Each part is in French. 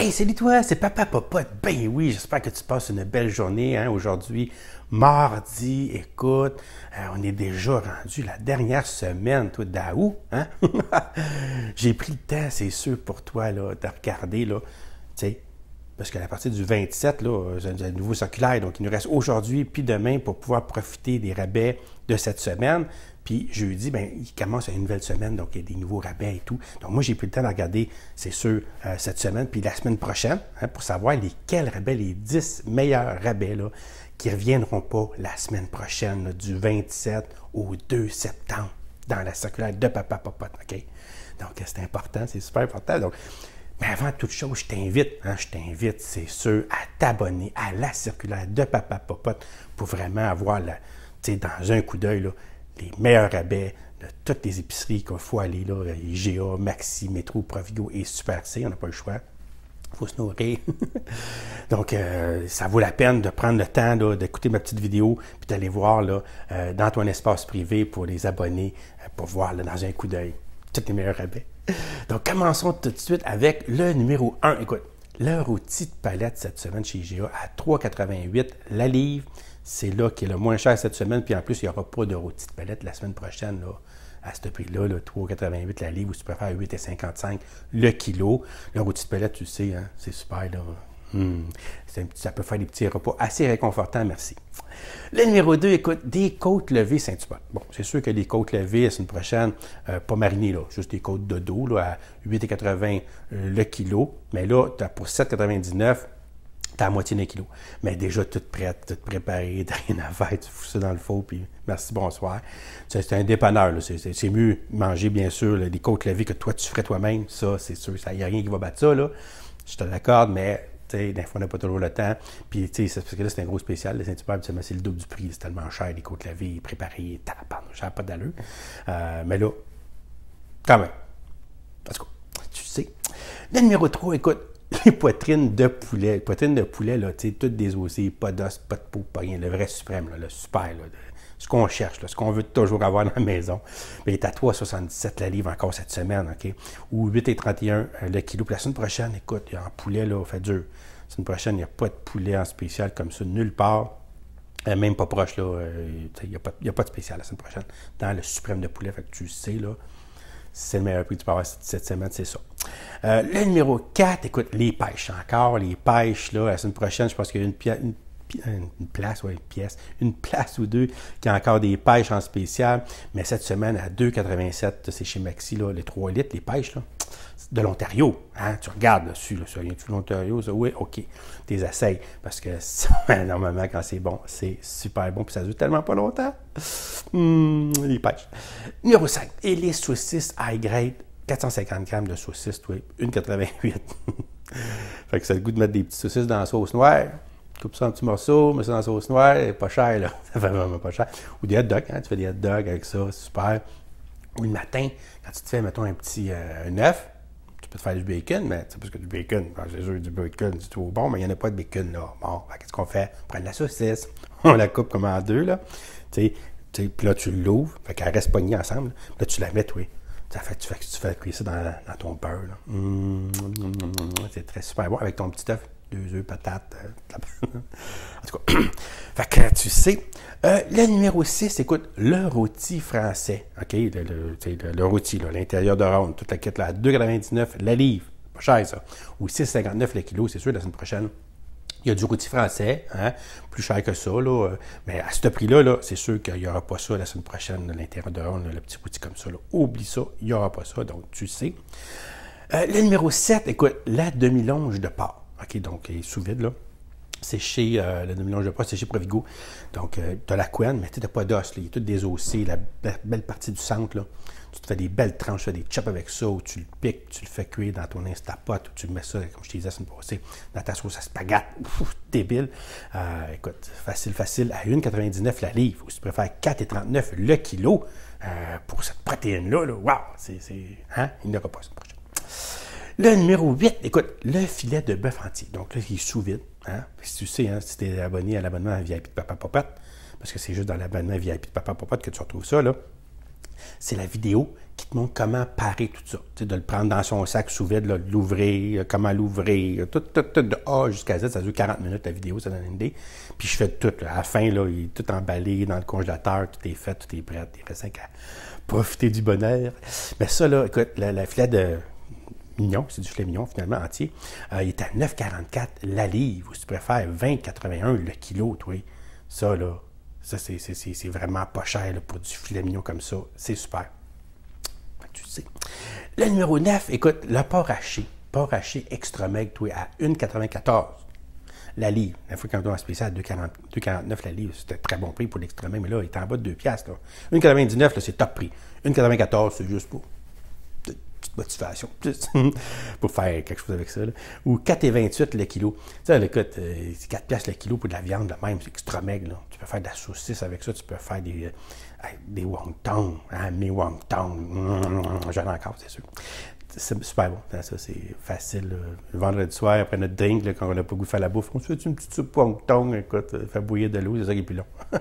Hey, salut toi, c'est Papa Popote. Ben oui, j'espère que tu passes une belle journée hein, aujourd'hui. Mardi, écoute, euh, on est déjà rendu la dernière semaine, toi, d'août. Hein? J'ai pris le temps, c'est sûr, pour toi, là, de regarder, là, tu sais, parce qu'à partir du 27, là, j'ai un nouveau circulaire, donc il nous reste aujourd'hui puis demain pour pouvoir profiter des rabais de cette semaine. Puis jeudi, ben, il commence une nouvelle semaine, donc il y a des nouveaux rabais et tout. Donc moi, j'ai pris le temps de regarder, c'est sûr, euh, cette semaine, puis la semaine prochaine, hein, pour savoir lesquels rabais, les 10 meilleurs rabais là, qui ne reviendront pas la semaine prochaine, du 27 au 2 septembre, dans la circulaire de Papa Popote. OK? Donc c'est important, c'est super important. Donc, mais avant toute chose, je t'invite, hein, je t'invite, c'est sûr, à t'abonner à la circulaire de Papa Popote pour vraiment avoir, la, dans un coup d'œil, les meilleurs rabais de toutes les épiceries qu'il faut aller, là, IGA, Maxi, Métro, Provigo et Super C, on n'a pas le choix. Il faut se nourrir. Donc, euh, ça vaut la peine de prendre le temps d'écouter ma petite vidéo puis d'aller voir là, euh, dans ton espace privé pour les abonnés, euh, pour voir dans un coup d'œil tous les meilleurs rabais. Donc, commençons tout de suite avec le numéro 1. Écoute, le rôti de palette cette semaine chez IGA à 3,88 la livre. C'est là qui est le moins cher cette semaine. Puis en plus, il n'y aura pas de rôti de palette la semaine prochaine là, à ce prix-là, 3,88 la livre, ou tu préfères 8,55 le kilo. Le rôti de palette, tu sais, hein, c'est super. Là. Hmm. Ça peut faire des petits repas assez réconfortants, merci. Le numéro 2, écoute, des côtes levées Saint-Hubert. Bon, c'est sûr que les côtes levées la semaine prochaine, euh, pas marinées, là, juste des côtes de dos là, à 8,80 euh, le kilo. Mais là, pour 7,99 tu as la moitié d'un kilo. Mais déjà toute prête, toute préparée, t'as rien à faire, tu fous ça dans le faux, puis merci, bonsoir. C'est un dépanneur, c'est mieux manger, bien sûr, des côtes levées que toi, tu ferais toi-même. Ça, c'est sûr, il n'y a rien qui va battre ça, là. Je te l'accorde, mais des fois, on n'a pas toujours le temps. Puis, tu sais, parce que là, c'est un gros spécial. Les Saint-Hubert, c'est le double du prix. C'est tellement cher, les côtes lavées, préparées, ça pas d'allure. Euh, mais là, quand même. Tout cas, tu sais. Le numéro 3, écoute, les poitrines de poulet. Les poitrines de poulet, là, tu sais, toutes désossées, pas d'os, pas de peau, pas rien. Le vrai suprême, là, le super, là, ce qu'on cherche, ce qu'on veut toujours avoir dans la maison. Mais il est à 3,77 la livre encore cette semaine, OK? Ou 8,31 euh, le kilo. Puis la semaine prochaine, écoute, il y a un poulet, là, fait dur. La semaine prochaine, il n'y a pas de poulet en spécial comme ça, nulle part. Euh, même pas proche, là. Euh, il n'y a, a, pas de spécial la semaine prochaine dans le suprême de poulet. Fait que tu sais, là, c'est le meilleur prix que tu peux avoir cette, semaine, c'est ça. le numéro 4, écoute, les pêches. Encore, les pêches, là, la semaine prochaine, je pense qu'il y a une, une une place, ouais, une pièce, une place ou deux qui a encore des pêches en spécial. Mais cette semaine, à 2,87, c'est chez Maxi, là, les 3 litres, les pêches, là, de l'Ontario. Hein? Tu regardes dessus, là, ça vient de l'Ontario, ça, oui, OK, tu les. Parce que normalement, quand c'est bon, c'est super bon, puis ça dure tellement pas longtemps. Hum, les pêches. Numéro 5, et les saucisses high grade, 450 grammes de saucisses, oui, 1,88. fait que ça a le goût de mettre des petites saucisses dans la sauce noire coupe ça en petits morceaux, mets ça dans la sauce noire, pas cher, là. Ça fait vraiment pas cher. Ou des hot dogs, hein, tu fais des hot dogs avec ça, c'est super. Ou le matin, quand tu te fais, mettons, un petit euh, œuf, tu peux te faire du bacon, mais c'est parce que du bacon, c'est sûr, du bacon, c'est trop bon, mais il n'y en a pas de bacon, là. Bon, qu'est-ce qu'on fait? On prend de la saucisse, on la coupe comme en deux, là. Tu sais, puis là, tu l'ouvres, fait qu'elle reste pognée ensemble. Là, tu la mets, oui. Ça fait, tu fais, tu fais cuire ça dans, ton beurre, là. Mmh, c'est très super bon avec ton petit œuf deux œufs, patates. Euh, en tout cas, fait que tu sais. Euh, le numéro 6, écoute, le rôti français. OK? Le, le, rôti, l'intérieur de ronde, toute la quête là, à 2,99 la livre. Pas cher, ça. Ou 6,59 le kilo, c'est sûr, la semaine prochaine. Il y a du rôti français, hein, plus cher que ça, là, euh, mais à ce prix-là, -là, c'est sûr qu'il n'y aura pas ça la semaine prochaine, l'intérieur de ronde, le petit rôti comme ça. Oublie ça, il n'y aura pas ça, donc tu sais. le numéro 7, écoute, la demi-longe de porc. OK, donc il est sous vide, là. C'est chez euh, le demi-longe de c'est chez Provigo. Donc, euh, tu as la couenne, mais tu n'as pas d'os. Il est tout désossé, la belle partie du centre. Là. Tu te fais des belles tranches, des chops avec ça, ou tu le piques, tu le fais cuire dans ton Instapot, ou tu mets ça, comme je te disais c'est passée, dans ta sauce à spaghette. débile. Euh, écoute, facile, facile, à 1,99 la livre, ou si tu préfères 4,39 le kilo pour cette protéine-là. Là. Wow! C'est, hein? Il n'y aura pas ça prochaine. Le numéro 8, écoute, le filet de bœuf entier. Donc là, il est sous vide. Hein? Si tu sais, hein, si tu es abonné à l'abonnement VIP de Papa Popote, parce que c'est juste dans l'abonnement VIP de Papa Popote que tu retrouves ça, là, c'est la vidéo qui te montre comment parer tout ça. Tu sais, de le prendre dans son sac sous vide, de l'ouvrir, comment l'ouvrir, tout, tout, tout, de A jusqu'à Z. Ça dure 40 minutes la vidéo, ça donne une idée. Puis je fais tout. À la fin, là, il est tout emballé dans le congélateur, tout est fait, tout est prêt. Il reste qu'à profiter du bonheur. Mais ça, là, écoute, le, le filet de mignon, c'est du filet mignon finalement entier, euh, il est à 9,44 la livre, ou si tu préfères 20,81 le kilo, toi. Ça, là, ça, c'est, vraiment pas cher pour du filet mignon comme ça. C'est super. Tu sais. Le numéro 9, écoute, le porc haché. Porc haché extra meg, toi, à 1,94 la livre. La fois quand on a spécial à 2,40 2,49 la livre, c'était très bon prix pour l'extra meg, mais là, il est en bas de 2 piastres. là. 1,99, là, c'est top prix. 1,94, c'est juste pour petite motivation pour faire quelque chose avec ça. là. Ou 4,28 le kilo. Tu sais, écoute, euh, c'est 4 piastres le kilo pour de la viande, là, même, c'est extra maigre. Tu peux faire de la saucisse avec ça, tu peux faire des, euh, des wonton, hein, mes wonton. Mmh, J'en ai encore, c'est sûr. C'est super bon. hein, Ça, c'est facile. Le vendredi soir, après notre drink, quand on n'a pas goût de faire la bouffe, on se fait une petite soupe wonton, écoute, euh, faire bouillir de l'eau, c'est ça qui est plus long.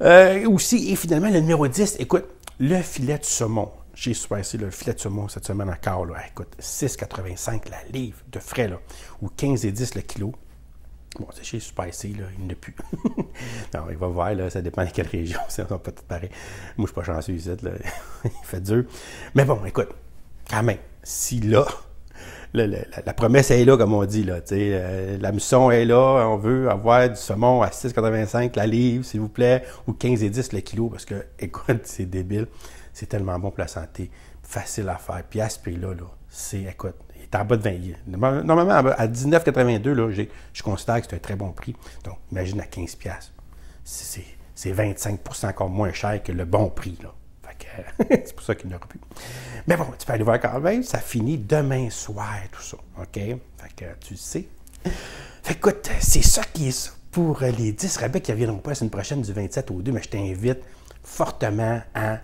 Euh, aussi, et finalement, le numéro 10, écoute, le filet de saumon. J'ai choisi le filet de saumon cette semaine encore. Là. Écoute, 6,85 la livre de frais, là, ou 15 et 10 le kilo. Bon, c'est chez Spicy, là, il a plus. non, il va voir, là, ça dépend de quelle région, ça va tout pareil. Moi, je suis pas chanceux ici, là. il fait dur. Mais bon, écoute, quand même, si là, la, promesse est là, comme on dit, là, euh, la mission est là, on veut avoir du saumon à 6,85 la livre, s'il vous plaît, ou 15 et 10 le kilo, parce que, écoute, c'est débile, c'est tellement bon pour la santé, facile à faire, puis à ce prix-là, là, c'est, écoute, il est en bas de 20 Normalement, à à 19,82, là, j'ai- je considère que c'est un très bon prix, donc imagine à 15 piastres. C'est c'est 25% encore moins cher que le bon prix, là. C'est pour ça qu'il n'y aura plus. Mais bon, tu peux aller voir quand même. Ça finit demain soir, tout ça. OK? Fait que tu sais. Fait écoute, c'est ça qui est ça pour les 10 rabais qui ne reviendront pas la semaine prochaine du 27 au 2. Mais je t'invite fortement à,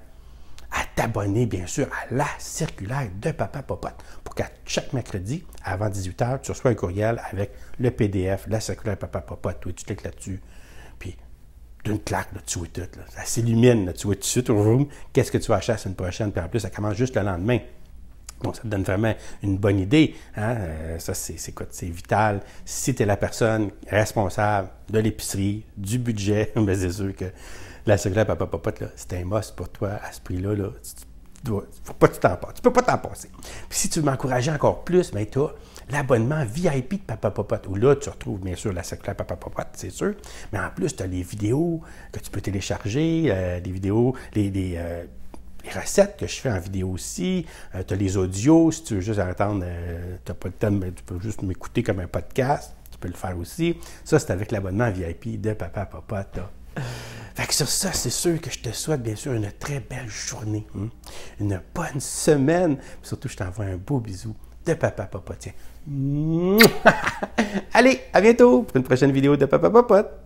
à t'abonner, bien sûr, à la circulaire de Papa Popote pour qu'à chaque mercredi, avant 18h, tu reçois un courriel avec le PDF, la circulaire Papa Popote. Toi, tu cliques là-dessus. Puis d'une claque, là, tu vois tout. là. Ça s'illumine, tu vois tout de suite qu'est-ce que tu vas acheter la semaine prochaine, puis en plus, ça commence juste le lendemain. Donc, ça te donne vraiment une bonne idée. hein. Euh, ça, c'est c'est vital. Si tu es la personne responsable de l'épicerie, du budget, ben, c'est sûr que la secrète Papa là, c'est un must pour toi à ce prix-là. Là. Tu, faut pas tu t'en passes. Tu peux pas t'en passer. Puis si tu veux m'encourager encore plus, ben, tu as l'abonnement VIP de Papa Popote, où là, tu retrouves bien sûr la circulaire Papa Popote, c'est sûr, mais en plus, tu as les vidéos que tu peux télécharger, euh, des vidéos, les, les, euh, les recettes que je fais en vidéo aussi, tu as les audios, si tu veux juste attendre, tu n'as pas le temps, mais tu peux juste m'écouter comme un podcast, tu peux le faire aussi. Ça, c'est avec l'abonnement VIP de Papa Popote. Fait que sur ça, c'est sûr que je te souhaite bien sûr une très belle journée, hein, une bonne semaine, puis surtout je t'envoie un beau bisou de Papa Popote. Tiens. Allez, à bientôt pour une prochaine vidéo de Papa Popote.